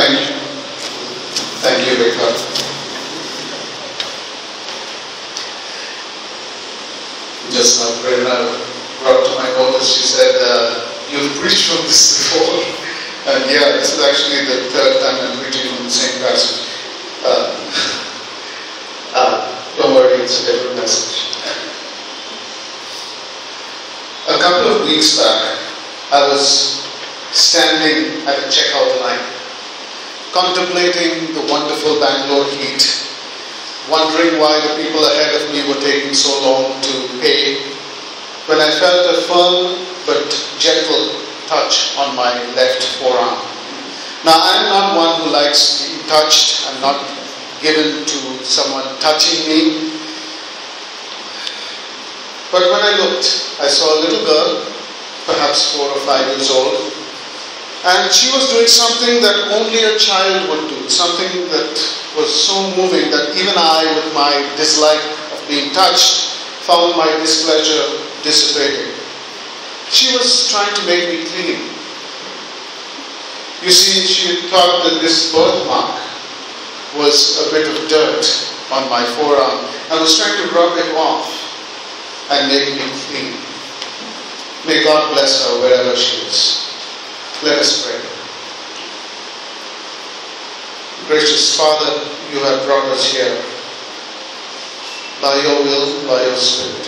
Thank you. Thank you, Rekha. Just now, Prerna brought to my notice, she said, uh, You've preached from this before. And yeah, this is actually the third time I'm preaching from the same passage. Uh, uh, don't worry, it's a different message. A couple of weeks back, I was standing at a checkout line, contemplating the wonderful Bangalore heat, wondering why the people ahead of me were taking so long to pay, when I felt a firm but gentle touch on my left forearm. Now, I'm not one who likes being touched. I'm not given to someone touching me. But when I looked, I saw a little girl, perhaps four or five years old, and she was doing something that only a child would do, something that was so moving that even I, with my dislike of being touched, found my displeasure dissipating. She was trying to make me clean. You see, she thought that this birthmark was a bit of dirt on my forearm and was trying to rub it off and make me clean. May God bless her wherever she is. Let us pray. Gracious Father, you have brought us here by your will, by your Spirit.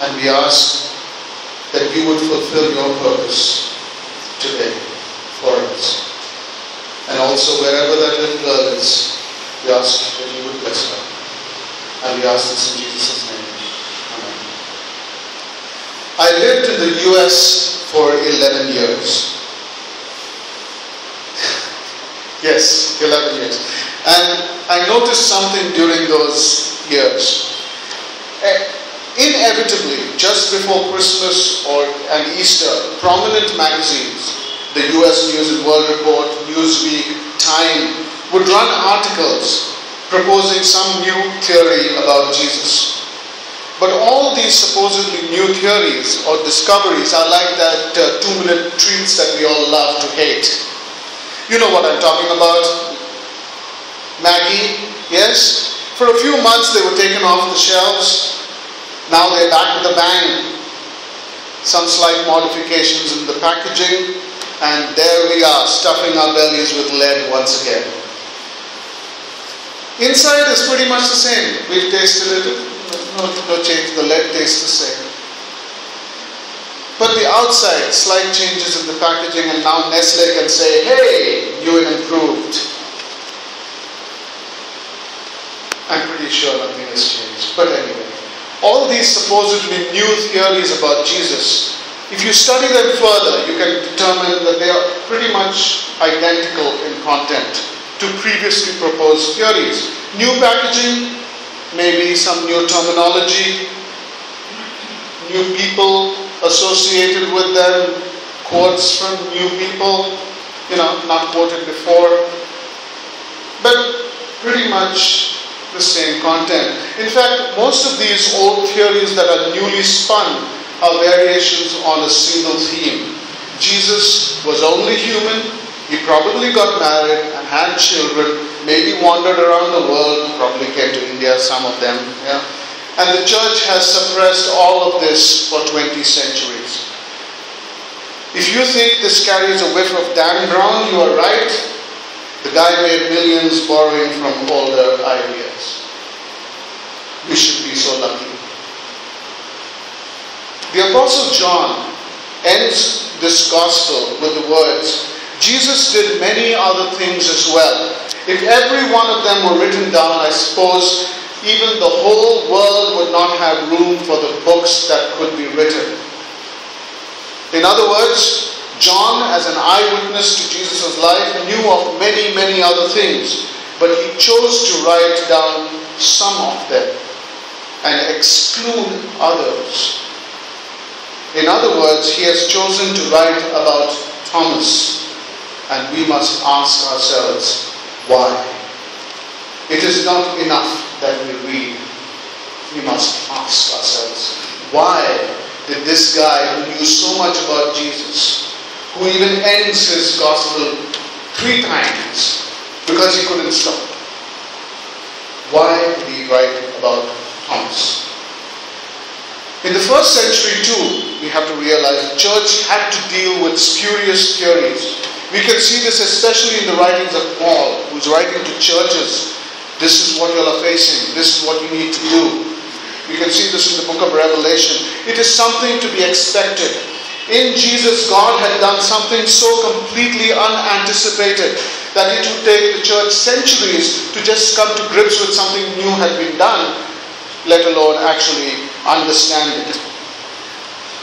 And we ask that you would fulfill your purpose today for us. And also, wherever that little girl is, we ask that you would bless her. And we ask this in Jesus' name. Amen. I lived in the US for 11 years. yes, 11 years. And I noticed something during those years. Eh, inevitably, just before Christmas or and Easter, prominent magazines, the US News and World Report, Newsweek, Time, would run articles proposing some new theory about Jesus. But all these supposedly new theories or discoveries are like that uh, two minute treats that we all love to hate. You know what I'm talking about. Maggi, yes? For a few months they were taken off the shelves. Now they're back with a bang. Some slight modifications in the packaging, and there we are, stuffing our bellies with lead once again. Inside is pretty much the same. We've tasted it, no, no change, the lead tastes the same. But the outside, slight changes in the packaging, and now Nestle can say, hey, new and improved. I'm pretty sure nothing has changed. But anyway, all these supposedly new theories about Jesus, if you study them further, you can determine that they are pretty much identical in content to previously proposed theories. New packaging, maybe some new terminology, new people associated with them, quotes from new people, you know, not quoted before, but pretty much the same content. In fact, most of these old theories that are newly spun are variations on a single theme. Jesus was only human, he probably got married and had children, maybe wandered around the world, probably came to India, some of them. Yeah? And the church has suppressed all of this for 20 centuries. If you think this carries a whiff of Dan Brown, you are right. The guy made millions borrowing from older ideas. We should be so lucky. The Apostle John ends this gospel with the words Jesus did many other things as well. If every one of them were written down, I suppose even the whole world would not have room for the books that could be written. In other words, John, as an eyewitness to Jesus' life, knew of many, many other things, but he chose to write down some of them and exclude others. In other words, he has chosen to write about Thomas, and we must ask ourselves why. It is not enough that we read. We must ask ourselves why did this guy who knew so much about Jesus, who even ends his gospel three times because he couldn't stop. Why did he write about Thomas? In the first century, too, we have to realize the church had to deal with spurious theories. We can see this especially in the writings of Paul, who's writing to churches. This is what you are facing, this is what you need to do. We can see this in the book of Revelation. It is something to be expected. In Jesus, God had done something so completely unanticipated that it would take the church centuries to just come to grips with something new had been done, let alone actually understand it.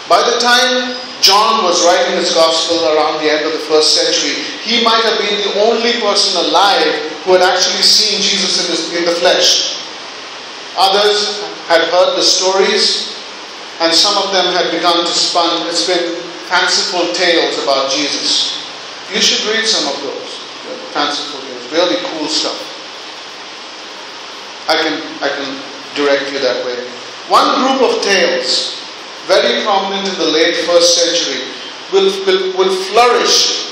By the time John was writing his gospel around the end of the first century, he might have been the only person alive who had actually seen Jesus in, his, in the flesh. Others had heard the stories and some of them had begun to spun, uh, spin fanciful tales about Jesus. You should read some of those uh, fanciful tales, really cool stuff. I can, I can direct you that way. One group of tales, very prominent in the late first century, will, will, will flourish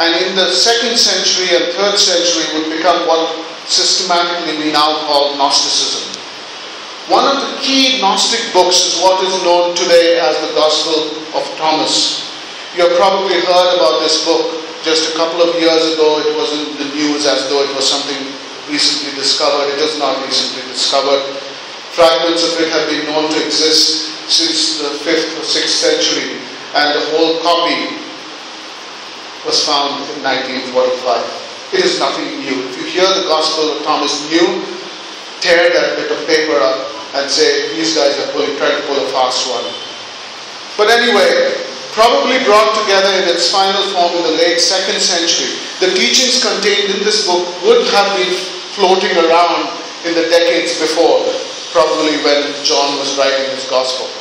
and in the second century and third century would become what systematically we now call Gnosticism. One of the key Gnostic books is what is known today as the Gospel of Thomas. You have probably heard about this book. Just a couple of years ago, it was in the news as though it was something recently discovered. It is not recently discovered. Fragments of it have been known to exist since the 5th or 6th century, and the whole copy was found in 1945. It is nothing new. If you hear the Gospel of Thomas new, tear that bit of paper up and say, these guys are pulling, trying to pull a fast one. But anyway, probably brought together in its final form in the late second century, the teachings contained in this book would have been floating around in the decades before, probably when John was writing his gospel.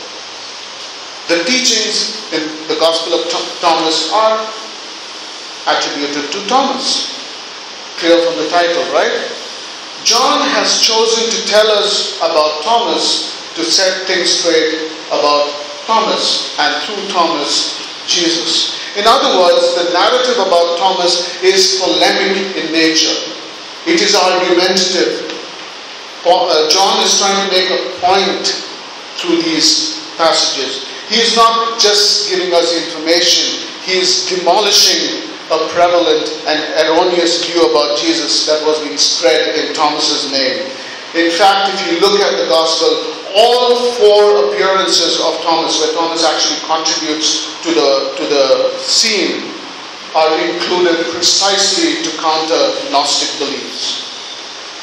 The teachings in the Gospel of Thomas are attributed to Thomas. Clear from the title, right? John has chosen to tell us about Thomas to set things straight about Thomas and through Thomas, Jesus. In other words, the narrative about Thomas is polemic in nature. It is argumentative. Uh, John is trying to make a point through these passages. He is not just giving us information, he is demolishing a prevalent and erroneous view about Jesus that was being spread in Thomas's name. In fact, if you look at the gospel, all four appearances of Thomas, where Thomas actually contributes to the, to the scene, are included precisely to counter Gnostic beliefs.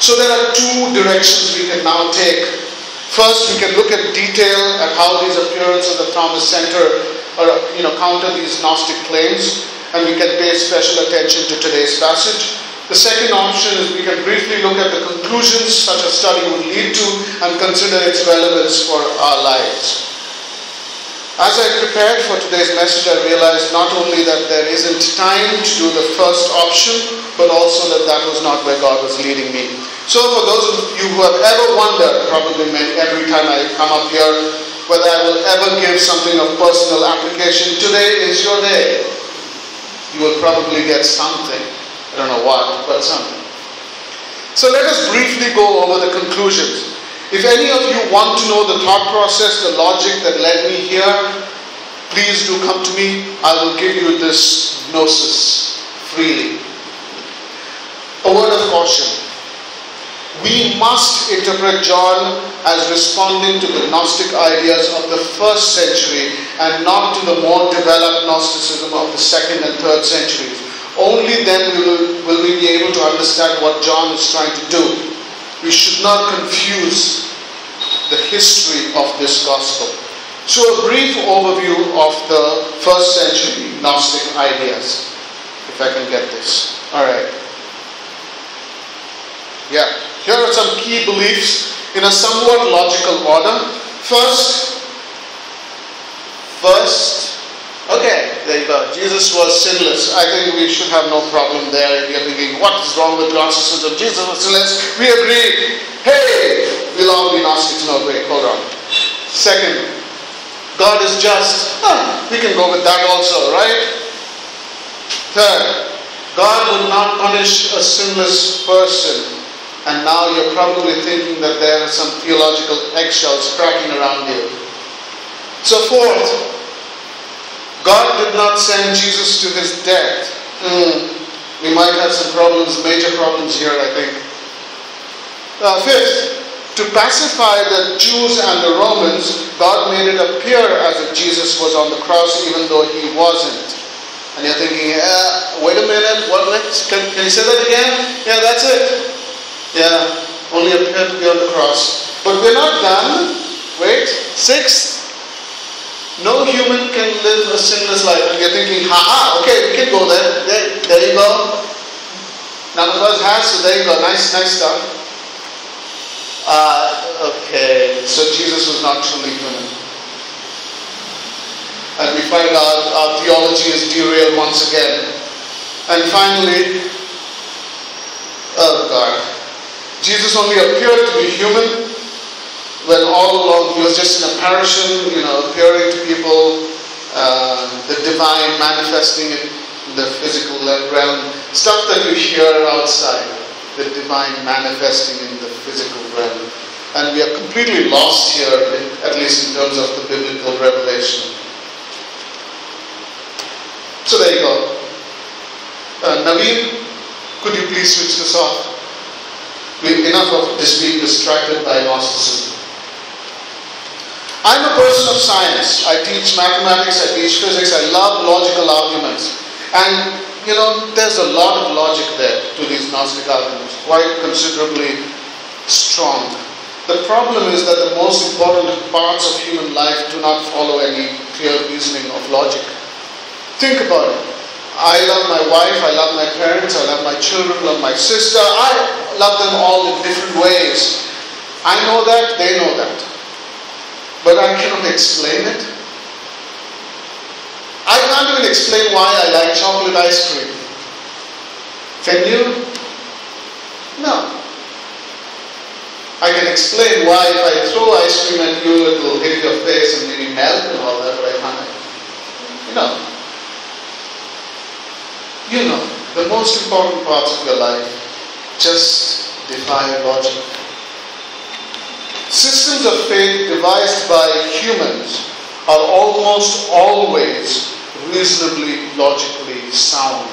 So there are two directions we can now take. First, we can look at detail at how these appearances of the Thomas center or you know counter these Gnostic claims and we can pay special attention to today's passage. The second option is we can briefly look at the conclusions such a study would lead to and consider its relevance for our lives. As I prepared for today's message, I realized not only that there isn't time to do the first option, but also that that was not where God was leading me. So, for those of you who have ever wondered, probably every time I come up here, whether I will ever give something of personal application, today is your day you will probably get something. I don't know what, but something. So let us briefly go over the conclusions. If any of you want to know the thought process, the logic that led me here, please do come to me. I will give you this gnosis freely. A word of caution. We must interpret John as responding to the Gnostic ideas of the first century and not to the more developed Gnosticism of the second and third centuries. Only then will, will we be able to understand what John is trying to do. We should not confuse the history of this gospel. So, a brief overview of the first century Gnostic ideas, if I can get this. All right. Yeah, here are some key beliefs in a somewhat logical order. First, first, okay, there you go. Jesus was sinless. I think we should have no problem there. If you're thinking, what is wrong with Gnosticism? Jesus was sinless. We agree. Hey, we'll all be Gnostics. No, wait, hold on. Second, God is just. Huh, we can go with that also, right? Third, God would not punish a sinless person. And now you're probably thinking that there are some theological eggshells cracking around you. So, fourth, God did not send Jesus to his death. Mm, we might have some problems, major problems here, I think. Uh, fifth, to pacify the Jews and the Romans, God made it appear as if Jesus was on the cross even though he wasn't. And you're thinking, uh, wait a minute, what next? Can, can you say that again? Yeah, that's it. Yeah, only appeared to be on the cross. But we're not done. Wait. Sixth, no human can live a sinless life. And you're thinking, ha ha, okay, we can go there. There, there you go. None of us has, so there you go. Nice, nice stuff. Uh, okay, so Jesus was not truly human. And we find out our theology is derailed once again. And finally, oh God, Jesus only appeared to be human when all along he was just an apparition, you know, appearing to people, uh, the divine manifesting in the physical realm, stuff that you hear outside, the divine manifesting in the physical realm. And we are completely lost here, at least in terms of the biblical revelation. So there you go. Uh, Naveen, could you please switch this off? We, enough of this being distracted by Gnosticism. I'm a person of science. I teach mathematics, I teach physics, I love logical arguments. And, you know, there's a lot of logic there to these Gnostic arguments, quite considerably strong. The problem is that the most important parts of human life do not follow any clear reasoning of logic. Think about it. I love my wife, I love my parents, I love my children, love my sister. I love them all in different ways. I know that, they know that. But I cannot explain it. I can't even explain why I like chocolate ice cream. Can you? No. I can explain why if I throw ice cream at you, it will hit your face and maybe melt and all that, but I can't. You know. You know, the most important parts of your life just defy logic. Systems of faith devised by humans are almost always reasonably logically sound.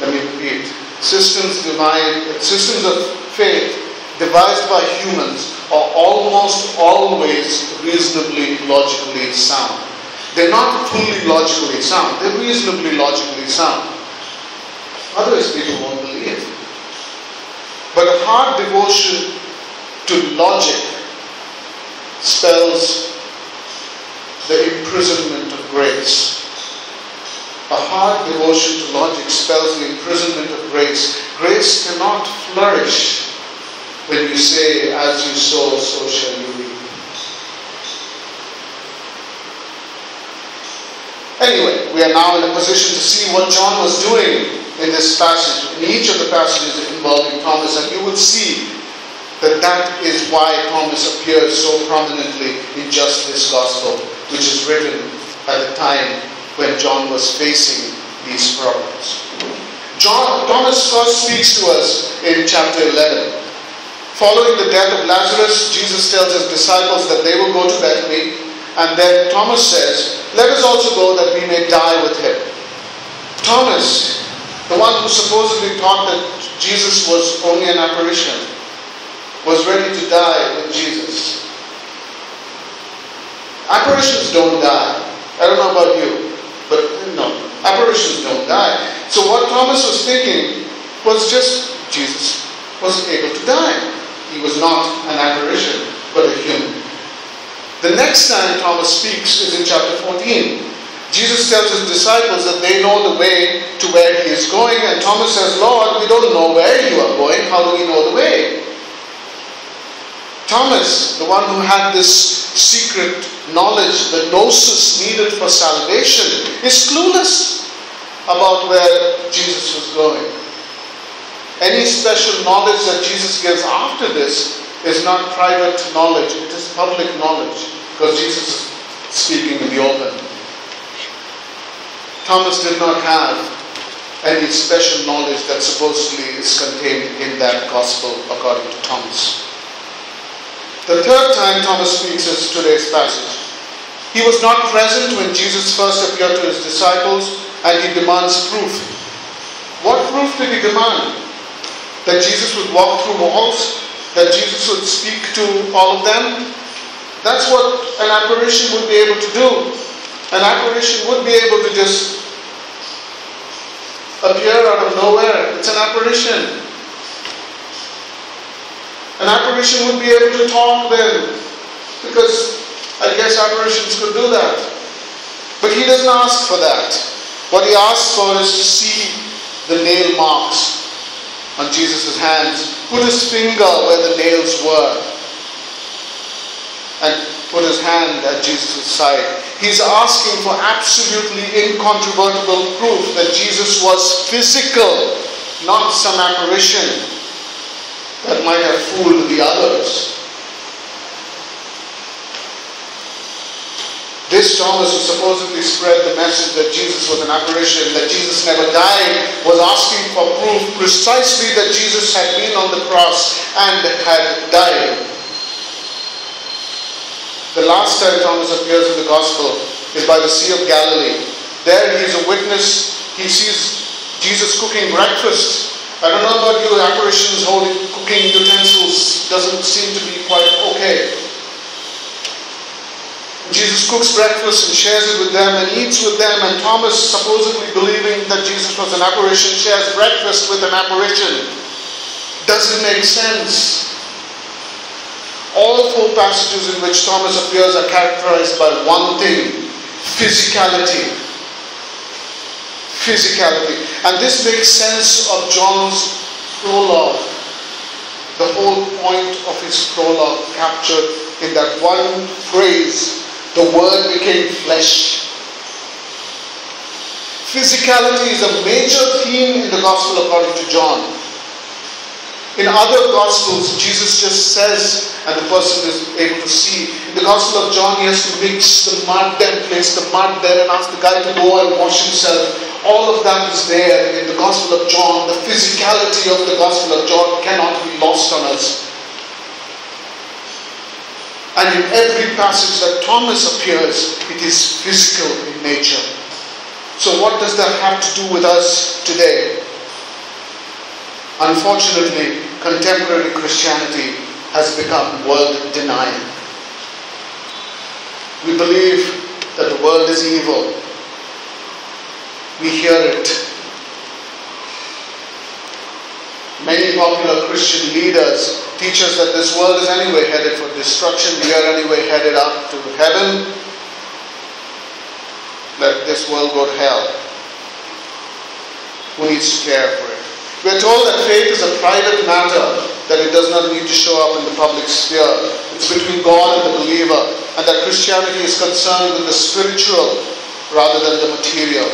Let me repeat. Systems, divine, systems of faith devised by humans are almost always reasonably logically sound. They're not fully logically sound, they're reasonably logically sound. Otherwise, people won't believe. But a hard devotion to logic spells the imprisonment of grace. A hard devotion to logic spells the imprisonment of grace. Grace cannot flourish when you say, as you sow, so shall you reap. Anyway, we are now in a position to see what John was doing in this passage, in each of the passages involving Thomas, and you would see that that is why Thomas appears so prominently in just this gospel, which is written at the time when John was facing these problems. John, Thomas first speaks to us in chapter 11. Following the death of Lazarus, Jesus tells his disciples that they will go to Bethany, and then Thomas says, Let us also go that we may die with him. Thomas, the one who supposedly thought that Jesus was only an apparition, was ready to die with Jesus. Apparitions don't die. I don't know about you, but no, apparitions don't die. So what Thomas was thinking was just Jesus was able to die. He was not an apparition, but a human. The next time Thomas speaks is in chapter 14. Jesus tells his disciples that they know the way to where he is going, and Thomas says, Lord, we don't know where you are going. How do we know the way? Thomas, the one who had this secret knowledge, the gnosis needed for salvation, is clueless about where Jesus was going. Any special knowledge that Jesus gives after this is not private knowledge, it is public knowledge because Jesus is speaking in the open. Thomas did not have any special knowledge that supposedly is contained in that gospel according to Thomas. The third time Thomas speaks is today's passage. He was not present when Jesus first appeared to his disciples and he demands proof. What proof did he demand? That Jesus would walk through walls? That Jesus would speak to all of them? That's what an apparition would be able to do. An apparition would be able to just appear out of nowhere. It's an apparition. An apparition would be able to talk then, because I guess apparitions could do that. But he doesn't ask for that. What he asks for is to see the nail marks on Jesus' hands, put his finger where the nails were, and put his hand at Jesus' side. He's asking for absolutely incontrovertible proof that Jesus was physical, not some apparition that might have fooled the others. This Thomas, who supposedly spread the message that Jesus was an apparition, that Jesus never died, was asking for proof precisely that Jesus had been on the cross and had died. The last time Thomas appears in the Gospel is by the Sea of Galilee. There he is a witness. He sees Jesus cooking breakfast. I don't know about you, apparitions holding cooking utensils doesn't seem to be quite okay. Jesus cooks breakfast and shares it with them and eats with them, and Thomas, supposedly believing that Jesus was an apparition, shares breakfast with an apparition. Doesn't make sense. All four passages in which Thomas appears are characterized by one thing physicality. Physicality. And this makes sense of John's prologue. The whole point of his prologue captured in that one phrase the Word became flesh. Physicality is a major theme in the Gospel according to John. In other Gospels, Jesus just says, and the person is able to see. In the Gospel of John, he has to mix the mud and place the mud there and ask the guy to go and wash himself. All of that is there in the Gospel of John. The physicality of the Gospel of John cannot be lost on us. And in every passage that Thomas appears, it is physical in nature. So, what does that have to do with us today? Unfortunately, contemporary Christianity has become world denying. We believe that the world is evil. We hear it. Many popular Christian leaders teach us that this world is anyway headed for destruction. We are anyway headed up to heaven. Let this world go to hell. Who needs to care for it? We are told that faith is a private matter, that it does not need to show up in the public sphere. It's between God and the believer, and that Christianity is concerned with the spiritual rather than the material.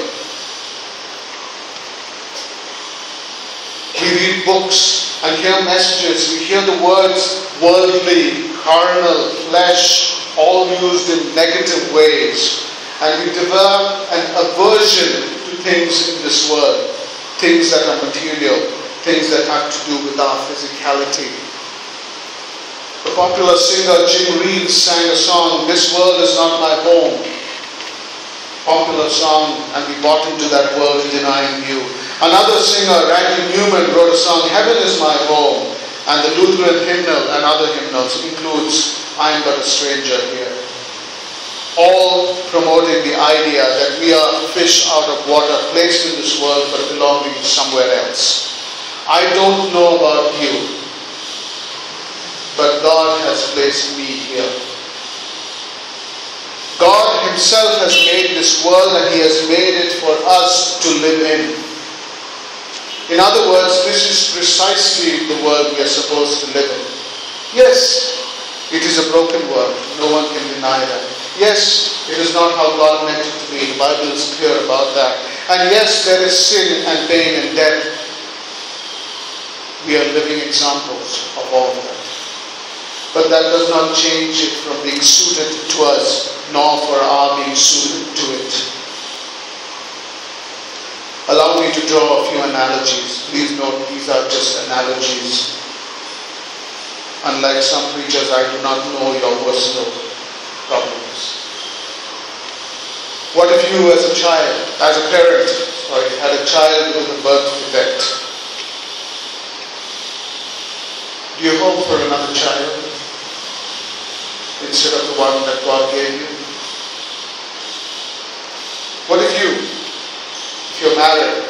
We read books and hear messages. We hear the words worldly, carnal, flesh, all used in negative ways. And we develop an aversion to things in this world things that are material, things that have to do with our physicality. The popular singer Jim Reeves sang a song, This World Is Not My Home. Popular song, and we bought into that world denying you. Another singer, Randy Newman, wrote a song, Heaven is My Home. And the Lutheran hymnal and other hymnals includes I am but a stranger here all promoting the idea that we are fish out of water placed in this world but belonging somewhere else. I don't know about you, but God has placed me here. God Himself has made this world and He has made it for us to live in. In other words, this is precisely the world we are supposed to live in. Yes, it is a broken world. No one can deny that. Yes, it is not how God meant it to be. The Bible is clear about that. And yes, there is sin and pain and death. We are living examples of all that. But that does not change it from being suited to us, nor for our being suited to it. Allow me to draw a few analogies. Please note these are just analogies. Unlike some preachers, I do not know your personal problems. What if you, as a child, as a parent, sorry, had a child with a birth defect? Do you hope for another child instead of the one that God gave you? What if you, if you're married,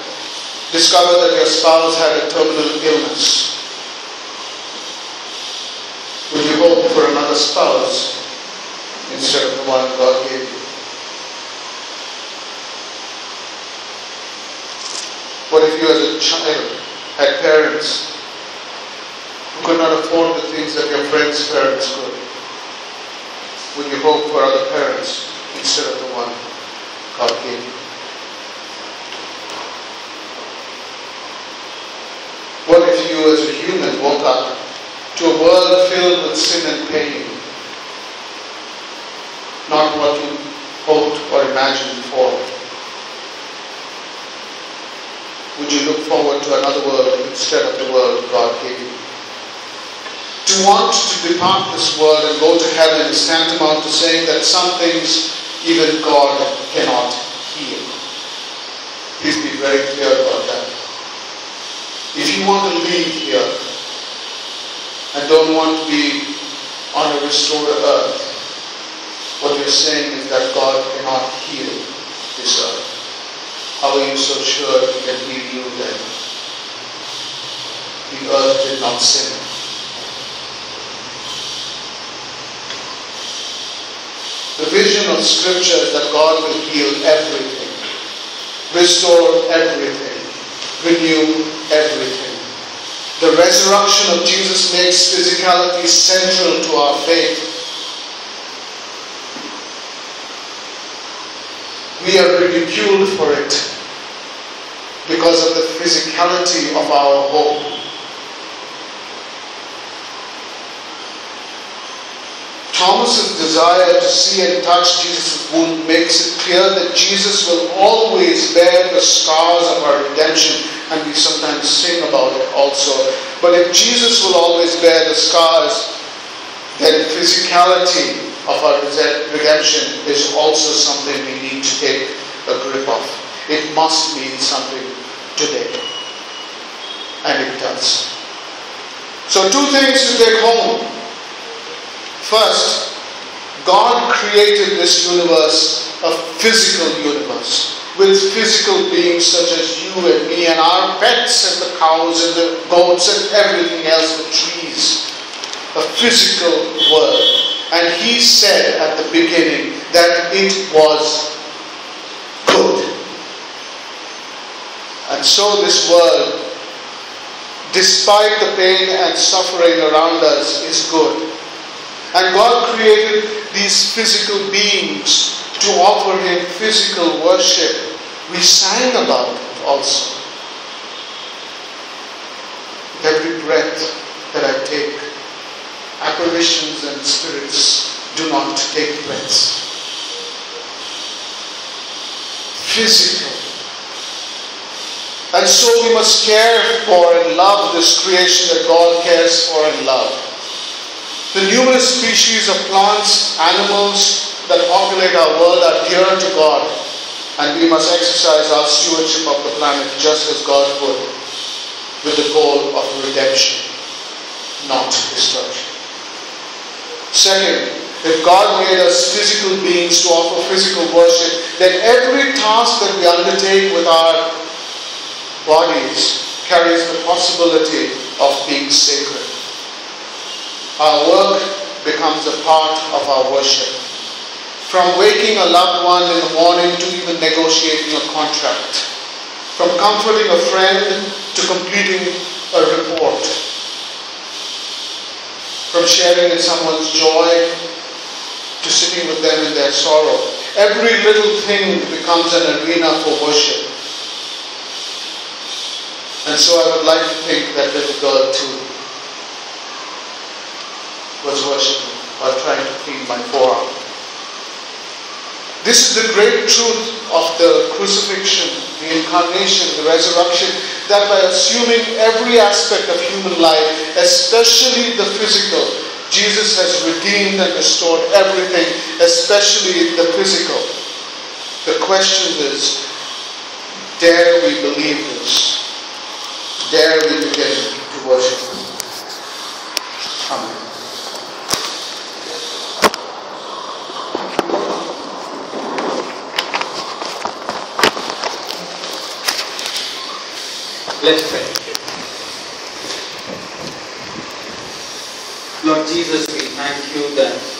discover that your spouse had a terminal illness? Would you hope for another spouse instead of the one God gave you? What if you as a child had parents who could not afford the things that your friends' parents could? Would you hope for other parents instead of the one God gave you? What if you as a human woke up to a world filled with sin and pain? Not what you hoped or imagined for. Would you look forward to another world instead of the world God gave you? To want to depart this world and go to heaven is tantamount to saying that some things even God cannot heal. Please be very clear about that. If you want to leave here and don't want to be on a restored earth, what you're saying is that God cannot heal this earth. How are you so sure that He you then? The earth did not sin. The vision of Scripture is that God will heal everything, restore everything, renew everything. The resurrection of Jesus makes physicality central to our faith. We are ridiculed for it because of the physicality of our hope. Thomas's desire to see and touch Jesus' wound makes it clear that Jesus will always bear the scars of our redemption, and we sometimes sing about it also. But if Jesus will always bear the scars, then physicality of our redemption is also something we need to take a grip of. It must mean something today. And it does. So, two things to take home First, God created this universe, a physical universe, with physical beings such as you and me and our pets and the cows and the goats and everything else, the trees. A physical world. And He said at the beginning that it was good. And so this world, despite the pain and suffering around us, is good. And God created these physical beings to offer Him physical worship. We sang about it also. Every breath that I take, apparitions and spirits do not take place. Physical. And so we must care for and love this creation that God cares for and loves. The numerous species of plants, animals that populate our world are dear to God, and we must exercise our stewardship of the planet just as God would, with the goal of redemption, not destruction. Second, if God made us physical beings to offer physical worship, then every task that we undertake with our bodies carries the possibility of being sacred. Our work becomes a part of our worship. From waking a loved one in the morning to even negotiating a contract. From comforting a friend to completing a report. From sharing in someone's joy to sitting with them in their sorrow. Every little thing becomes an arena for worship. And so I would like to think that little girl too was worshiping or trying to clean my forearm. This is the great truth of the crucifixion, the incarnation, the resurrection, that by assuming every aspect of human life, especially the physical, Jesus has redeemed and restored everything, especially the physical. The question is, dare we believe this? Dare we begin to worship Him? Amen. Let's pray. Lord Jesus, we thank you that